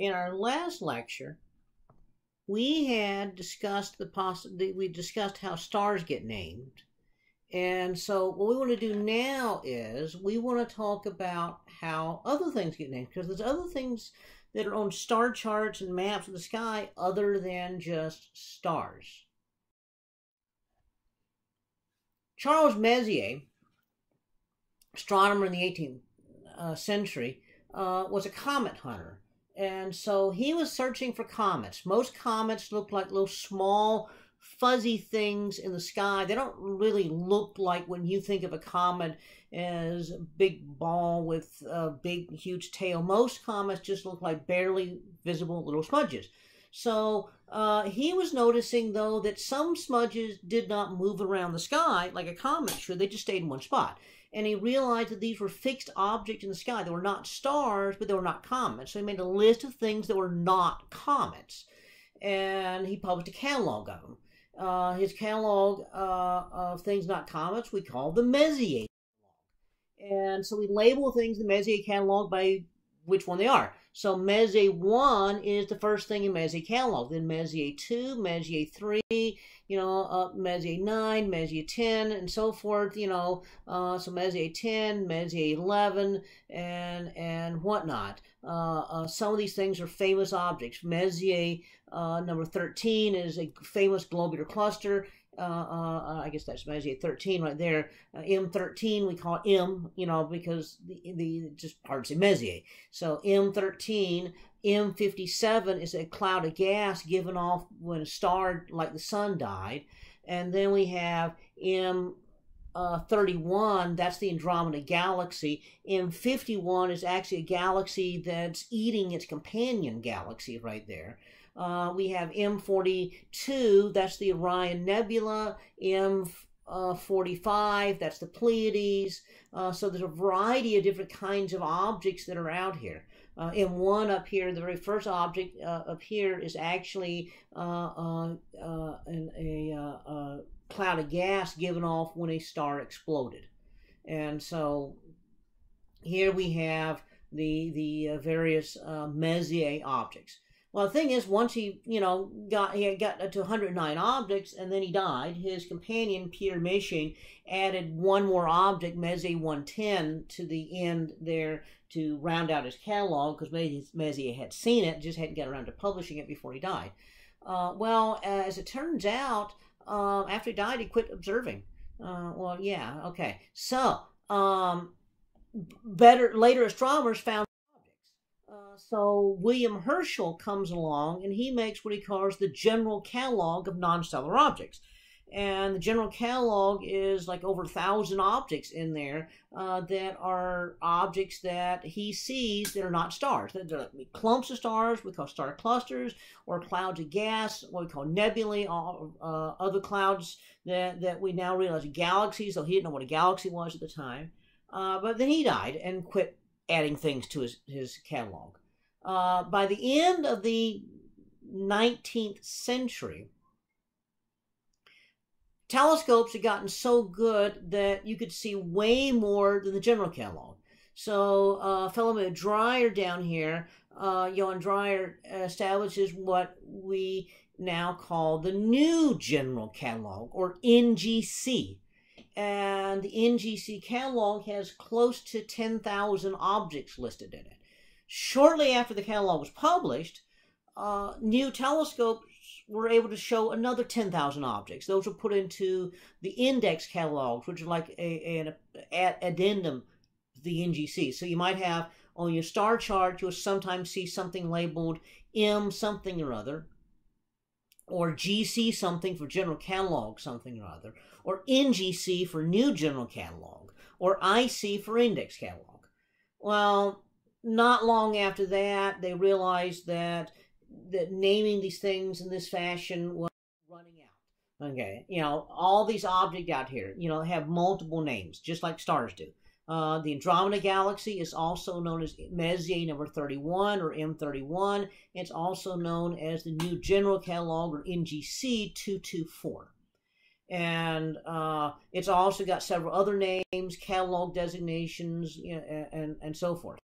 in our last lecture, we had discussed the possibility, we discussed how stars get named. And so what we want to do now is we want to talk about how other things get named because there's other things that are on star charts and maps of the sky other than just stars. Charles Messier, astronomer in the 18th uh, century, uh, was a comet hunter. And so he was searching for comets. Most comets look like little small, fuzzy things in the sky. They don't really look like when you think of a comet as a big ball with a big, huge tail. Most comets just look like barely visible little smudges. So uh, he was noticing, though, that some smudges did not move around the sky like a comet should. They just stayed in one spot and he realized that these were fixed objects in the sky. They were not stars, but they were not comets. So he made a list of things that were not comets, and he published a catalog of them. Uh, his catalog uh, of things not comets we call the Messier catalog. and so we label things the Messier catalog by which one they are. So Messier 1 is the first thing in Messier catalog. Then Messier 2, Messier 3, you know, uh, Messier 9, Messier 10, and so forth, you know. Uh, so Messier 10, Messier 11, and, and whatnot. Uh, uh, some of these things are famous objects. Messier uh, number 13 is a famous globular cluster. Uh, uh, I guess that's Messier 13 right there. Uh, M13 we call M, you know, because the, the just parts of Messier. So M13, M57 is a cloud of gas given off when a star like the sun died, and then we have M. Uh, 31, that's the Andromeda Galaxy. M51 is actually a galaxy that's eating its companion galaxy right there. Uh, we have M42, that's the Orion Nebula. M45, that's the Pleiades. Uh, so there's a variety of different kinds of objects that are out here. Uh, M1 up here, the very first object uh, up here is actually uh, uh, uh, a, a cloud of gas given off when a star exploded. And so here we have the, the various Messier objects. Well, the thing is, once he, you know, got he had got to 109 objects and then he died, his companion Pierre Méchain added one more object, Messier 110, to the end there to round out his catalog because Messier had seen it, just hadn't got around to publishing it before he died. Uh, well, as it turns out, uh, after he died, he quit observing. Uh, well, yeah, okay. So, um, better later astronomers found so William Herschel comes along and he makes what he calls the general catalog of non-stellar objects. And the general catalog is like over a thousand objects in there uh, that are objects that he sees that are not stars. They're clumps of stars, we call star clusters, or clouds of gas, what we call nebulae, uh, other clouds that, that we now realize are galaxies, though he didn't know what a galaxy was at the time. Uh, but then he died and quit adding things to his, his catalog. Uh, by the end of the 19th century, telescopes had gotten so good that you could see way more than the general catalog. So, uh, a fellow named Dreyer down here, uh, Johann Dreyer, establishes what we now call the New General Catalog, or NGC. And the NGC catalog has close to 10,000 objects listed in it. Shortly after the catalog was published, uh, new telescopes were able to show another 10,000 objects. Those were put into the index catalogs, which are like an addendum to the NGC. So you might have on your star chart, you'll sometimes see something labeled M something or other, or GC something for general catalog something or other, or NGC for new general catalog, or IC for index catalog. Well, not long after that, they realized that that naming these things in this fashion was running out. Okay, you know, all these objects out here, you know, have multiple names, just like stars do. Uh, the Andromeda Galaxy is also known as Messier number 31 or M31. It's also known as the New General Catalog or NGC 224. And uh, it's also got several other names, catalog designations, you know, and, and so forth.